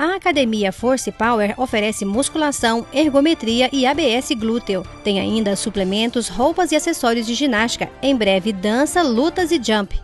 A Academia Force Power oferece musculação, ergometria e ABS glúteo. Tem ainda suplementos, roupas e acessórios de ginástica. Em breve, dança, lutas e jump.